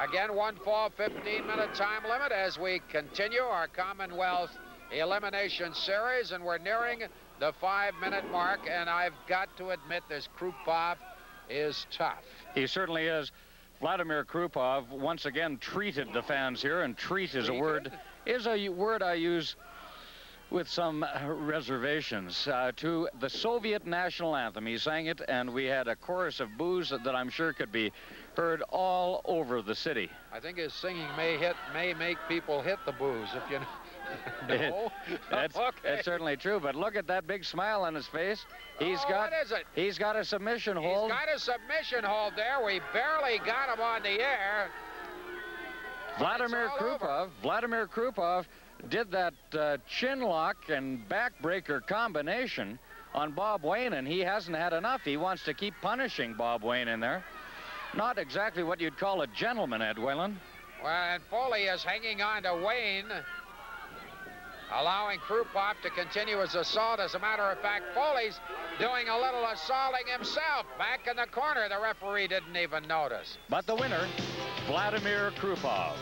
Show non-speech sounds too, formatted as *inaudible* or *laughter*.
Again, one fall, 15-minute time limit as we continue our Commonwealth Elimination Series, and we're nearing the five-minute mark, and I've got to admit this Krupoff is tough. He certainly is. Vladimir Krupoff once again treated the fans here, and treat is a word is a word I use with some reservations. Uh, to the Soviet national anthem, he sang it, and we had a chorus of boos that I'm sure could be heard all over the city. I think his singing may hit, may make people hit the boos, if you *laughs* know. no? that's, *laughs* okay. that's certainly true. But look at that big smile on his face. He's oh, got. What is it? He's got a submission hold. He's got a submission hold there. We barely got him on the air. Vladimir Krupoff. Over. Vladimir Krupoff did that uh, chin lock and backbreaker combination on Bob Wayne, and he hasn't had enough. He wants to keep punishing Bob Wayne in there. Not exactly what you'd call a gentleman, Ed Whalen. Well, and Foley is hanging on to Wayne allowing Krupoff to continue his assault. As a matter of fact, Foley's doing a little assaulting himself. Back in the corner, the referee didn't even notice. But the winner, Vladimir Krupoff.